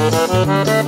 Thank